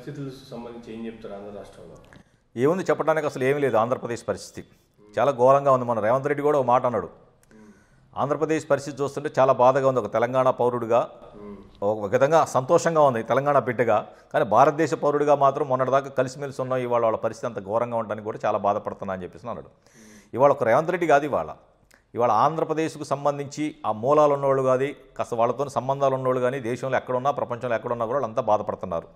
పరిస్థితులు సంబంధించి ఏం చెప్తారు ఆంధ్ర రాష్ట్రంలో? ఏముంది చెప్పడానికి అసలు ఏమీ లేదు ఆంధ్రప్రదేశ్ పరిస్థితి. చాలా ఘోరంగా ఉంది మన రేవంత్ రెడ్డి కూడా ఒక మాట అన్నాడు. ఆంధ్రప్రదేశ్ పరిస్థితి చూస్తుంటే చాలా బాధగా ఉంది. ఒక తెలంగాణ పౌరుడిగా ఒక విధంగా సంతోషంగా ఉంది తెలంగాణ బిడ్డగా. కానీ భారతదేశ పౌరుడిగా మాత్రం మొన్నటిదాకా కలిసిమెలిసి ఉన్నాం. ఇవాళ వాళ్ళ పరిస్థితి అంత ఘోరంగా ఉండడానికి కూడా చాలా బాధపడుతున్నా అని చెప్పేసి అన్నాడు. ఇవాళ ఒక రేవంత్ రెడ్డి కాదు ఇవాళ. ఇవాళ ఆంధ్రప్రదేశ్కు సంబంధించి ఆ మూలాలు ఉన్నవాళ్ళు కానీ కాస్త వాళ్ళతో సంబంధాలు ఉన్నవాళ్ళు కానీ దేశంలో ఎక్కడున్నా ప్రపంచంలో ఎక్కడున్నా కూడా వాళ్ళంతా బాధపడుతున్నారు.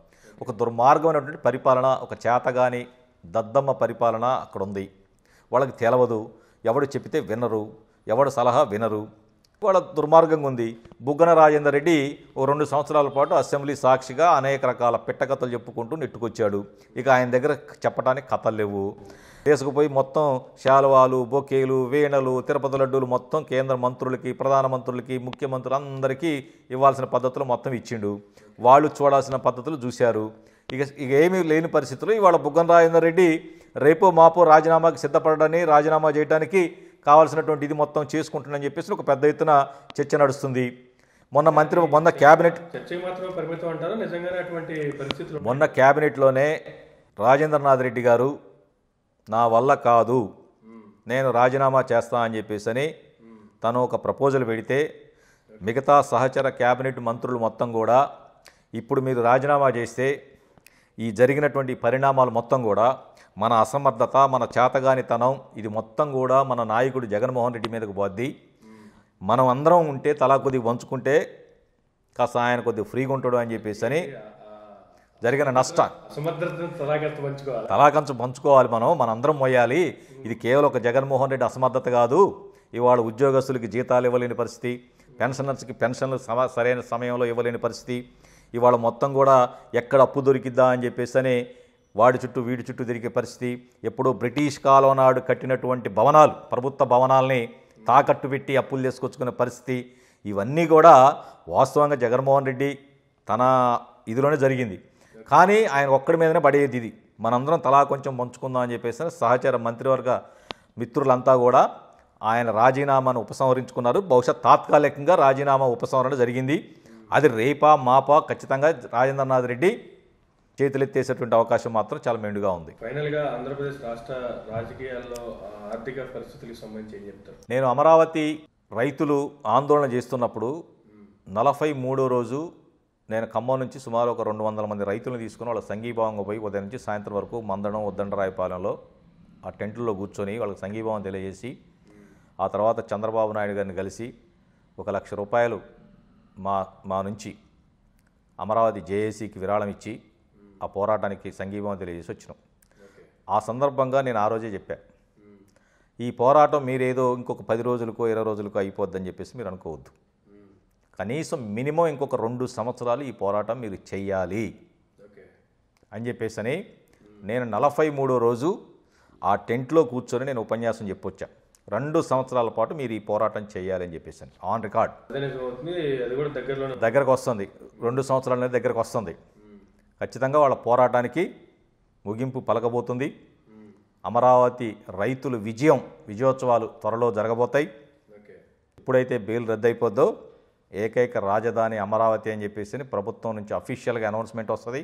ఒక దుర్మార్గమైనటువంటి పరిపాలన ఒక చేతగాని దద్దమ్మ పరిపాలన అక్కడ ఉంది వాళ్ళకి తెలవదు. ఎవడు చెబితే వినరు. ఎవడు సలహా వినరు. వాళ్ళ దుర్మార్గంగా ఉంది. బుగ్గన రాజేందర్ రెడ్డి ఓ రెండు సంవత్సరాల పాటు అసెంబ్లీ సాక్షిగా అనేక రకాల పిట్టకథలు చెప్పుకుంటూ నెట్టుకొచ్చాడు. ఇక ఆయన దగ్గర చెప్పడానికి కథలు లేవు. తీసుకుపోయి మొత్తం శాలువాలు బొకేలు వీణలు తిరుపతి లడ్డూలు మొత్తం కేంద్ర మంత్రులకి ప్రధానమంత్రులకి ముఖ్యమంత్రులు అందరికీ ఇవ్వాల్సిన పద్ధతులు మొత్తం ఇచ్చిండు. వాళ్ళు చూడాల్సిన పద్ధతులు చూశారు. ఇక ఇక ఏమీ లేని పరిస్థితులు ఇవాళ బుగ్గన రాజేందర్ రెడ్డి రేపో మాపో రాజీనామాకి సిద్ధపడని రాజీనామా చేయడానికి కావాల్సినటువంటి ఇది మొత్తం చేసుకుంటుందని చెప్పేసి ఒక పెద్ద ఎత్తున చర్చ నడుస్తుంది. మొన్న మంత్రి మొన్న క్యాబినెట్ మొన్న క్యాబినెట్లోనే రాజేంద్రనాథ్ రెడ్డి గారు నా వల్ల కాదు నేను రాజీనామా చేస్తా అని చెప్పేసి అని తను ఒక ప్రపోజల్ పెడితే మిగతా సహచర క్యాబినెట్ మంత్రులు మొత్తం కూడా ఇప్పుడు మీరు రాజీనామా చేస్తే ఈ జరిగినటువంటి పరిణామాలు మొత్తం కూడా మన అసమర్థత మన చేతగానితనం ఇది మొత్తం కూడా మన నాయకుడు జగన్మోహన్ రెడ్డి మీదకు పోద్ది. మనం అందరం ఉంటే తలా కొద్దిగా వంచుకుంటే కాస్త ఆయన కొద్దిగా ఫ్రీగా ఉంటాడు అని చెప్పేసి అని జరిగిన నష్టం. తలాకంచు పంచుకోవాలి. మనం మనందరం మోయాలి ఇది కేవలం ఒక జగన్మోహన్ రెడ్డి అసమర్థత కాదు. ఇవాళ ఉద్యోగస్తులకి జీతాలు ఇవ్వలేని పరిస్థితి పెన్షనర్స్కి పెన్షన్లు సరైన సమయంలో ఇవ్వలేని పరిస్థితి. ఇవాళ మొత్తం కూడా ఎక్కడ అప్పు దొరికిద్దా అని చెప్పేసి అని వాడి చుట్టూ వీడి చుట్టూ తిరిగే పరిస్థితి ఎప్పుడో బ్రిటిష్ కాలం నాడు కట్టినటువంటి భవనాలు ప్రభుత్వ భవనాల్ని తాకట్టు పెట్టి అప్పులు తీసుకొచ్చుకునే పరిస్థితి ఇవన్నీ కూడా వాస్తవంగా జగన్మోహన్ రెడ్డి తన ఇదిలోనే జరిగింది. కానీ ఆయన ఒక్కడి మీదనే పడేది ఇది. మనందరం తలా కొంచెం పంచుకుందాం అని చెప్పేసి సహచర మంత్రివర్గ మిత్రులంతా కూడా ఆయన రాజీనామాను ఉపసంహరించుకున్నారు. బహుశా తాత్కాలికంగా రాజీనామా ఉపసంహరణ జరిగింది. అది రేపా మాపా ఖచ్చితంగా రాజేంద్రనాథ్ రెడ్డి చేతులెత్తేసేటువంటి అవకాశం మాత్రం చాలా మెండుగా ఉంది. ఫైనల్గా ఆంధ్రప్రదేశ్ రాష్ట్ర రాజకీయాల్లో ఆర్థిక పరిస్థితులకు సంబంధించి ఏం చెప్తారు? నేను అమరావతి రైతులు ఆందోళన చేస్తున్నప్పుడు నలభై మూడో రోజు నేను ఖమ్మం నుంచి సుమారు ఒక రెండు వందల మంది రైతులను తీసుకుని వాళ్ళ సంఘీభావంగా పోయి ఉదయం నుంచి సాయంత్రం వరకు మందడం ఉద్దండరాయపాలెంలో ఆ టెంట్లో కూర్చొని వాళ్ళకి సంఘీభావం తెలియజేసి ఆ తర్వాత చంద్రబాబు నాయుడు గారిని కలిసి ఒక లక్ష రూపాయలు మా మా నుంచి అమరావతి జేఏసీకి విరాళం ఇచ్చి ఆ పోరాటానికి సంఘీభావం తెలియజేసి వచ్చినాం. ఆ సందర్భంగా నేను ఆ రోజే చెప్పాను ఈ పోరాటం మీరేదో ఇంకొక పది రోజులకో ఇరవై రోజులకో అయిపోద్దని చెప్పేసి మీరు అనుకోవద్దు. కనీసం మినిమం ఇంకొక రెండు సంవత్సరాలు ఈ పోరాటం మీరు చెయ్యాలి అని చెప్పేసి అని నేను నలభై మూడో రోజు ఆ టెంట్లో కూర్చొని నేను ఉపన్యాసం చెప్పొచ్చా. రెండు సంవత్సరాల పాటు మీరు ఈ పోరాటం చేయాలి అని చెప్పేసి అని ఆన్ రికార్డ్. దగ్గరకు వస్తుంది. రెండు సంవత్సరాల అనేది దగ్గరకు వస్తుంది. ఖచ్చితంగా వాళ్ళ పోరాటానికి ముగింపు పలకబోతుంది. అమరావతి రైతులు విజయం విజయోత్సవాలు త్వరలో జరగబోతాయి. ఓకే. ఎప్పుడైతే బెయిల్ రద్దయిపోద్దో ఏకైక రాజధాని అమరావతి అని చెప్పేసి ప్రభుత్వం నుంచి అఫీషియల్గా అనౌన్స్మెంట్ వస్తుంది.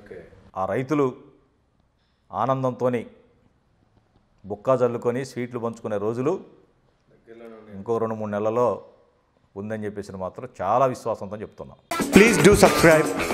ఓకే. ఆ రైతులు ఆనందంతో బుక్కా జల్లుకొని స్వీట్లు పంచుకునే రోజులు ఇంకో రెండు మూడు నెలల్లో ఉందని చెప్పేసి మాత్రం చాలా విశ్వాసంతో చెప్తున్నాం. Please do subscribe.